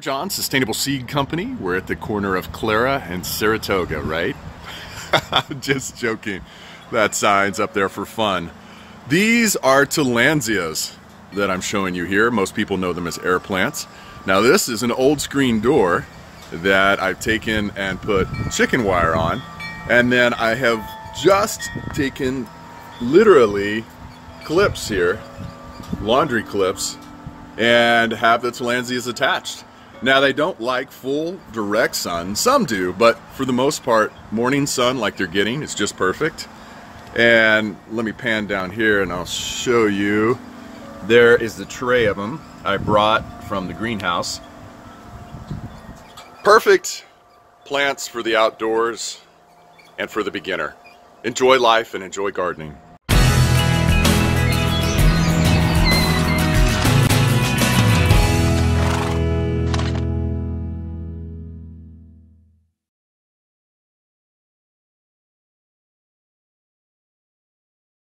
John, Sustainable Seed Company. We're at the corner of Clara and Saratoga, right? Just joking. That sign's up there for fun. These are Tillandsias that I'm showing you here. Most people know them as air plants. Now this is an old screen door that I've taken and put chicken wire on. And then I have just taken literally clips here, laundry clips, and have the Tillandsias attached. Now they don't like full direct sun. Some do, but for the most part, morning sun like they're getting is just perfect. And let me pan down here and I'll show you. There is the tray of them I brought from the greenhouse. Perfect plants for the outdoors and for the beginner. Enjoy life and enjoy gardening.